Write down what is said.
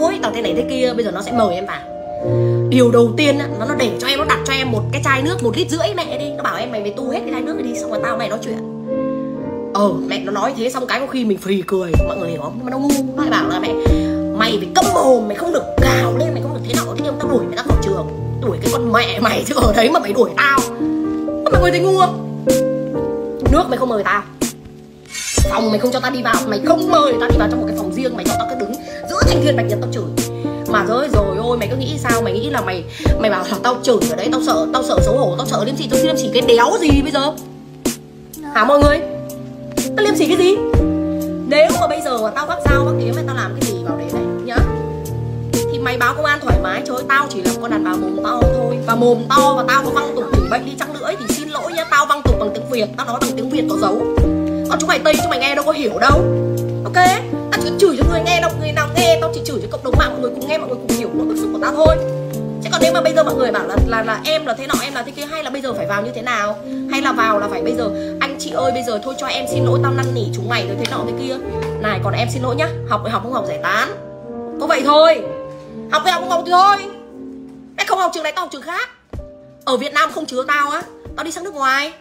lỗi tao thế này thế kia, bây giờ nó sẽ mời em vào. Điều đầu tiên á, nó nó để cho em, nó đặt cho em một cái chai nước, một lít rưỡi, mẹ đi. Nó bảo em, mày mày tu hết cái chai nước này đi, xong rồi tao mày nói chuyện. Ờ mẹ nó nói thế, xong cái có khi mình phì cười. Mọi người hiểu không? Nhưng mà nó ngu, nó lại bảo là mẹ, mày phải câm mồm mày không được gào lên, mày không được thế nào thế nhưng tao đuổi mày ra khỏi trường. Đuổi cái con mẹ mày chứ ở đấy mà mày đuổi tao. Mọi người thấy ngu không? Nước mày không mời tao phòng mày không cho tao đi vào. Mày không mời tao đi vào trong một cái phòng riêng mày cho tao cứ đứng giữa thanh thiên bạch nhật tao chửi. Mà rồi rồi ôi mày cứ nghĩ sao? Mày nghĩ là mày mày bảo là tao chửi ở đấy tao sợ tao sợ xấu hổ tao sợ liêm sỉ tao liêm sỉ cái đéo gì bây giờ? Hả mọi người? Tao liêm sỉ cái gì? Nếu mà bây giờ mà tao vác dao vác kiếm mày tao làm cái gì vào đấy này nhá. Thì mày báo công an thoải mái trời tao chỉ là con đàn bà mồm to thôi. Và mồm to và tao có văng tục chửi bệnh đi chăng nữa thì xin lỗi nhá tao văng tục bằng tiếng việt tao nói bằng tiếng việt có dấu còn chúng mày tây, chúng mày nghe đâu có hiểu đâu. Ok? À, tao chỉ chửi cho người nghe đâu, người nào nghe, tao chỉ chửi cho cộng đồng mạng, mọi người cùng nghe, mọi người cùng hiểu nỗi bức xúc của tao thôi. Chứ còn nếu mà bây giờ mọi người bảo là là là em là thế nọ, em là thế kia, hay là bây giờ phải vào như thế nào? Hay là vào là phải bây giờ, anh chị ơi, bây giờ thôi cho em xin lỗi tao năn nỉ chúng mày rồi thế nọ thế kia. Này, còn em xin lỗi nhá, học thì học không học giải tán. Có vậy thôi. Học thì học không học thì thôi. Em không học trường này, tao học trường khác. Ở việt nam không chứa tao á. Tao đi sang nước ngoài.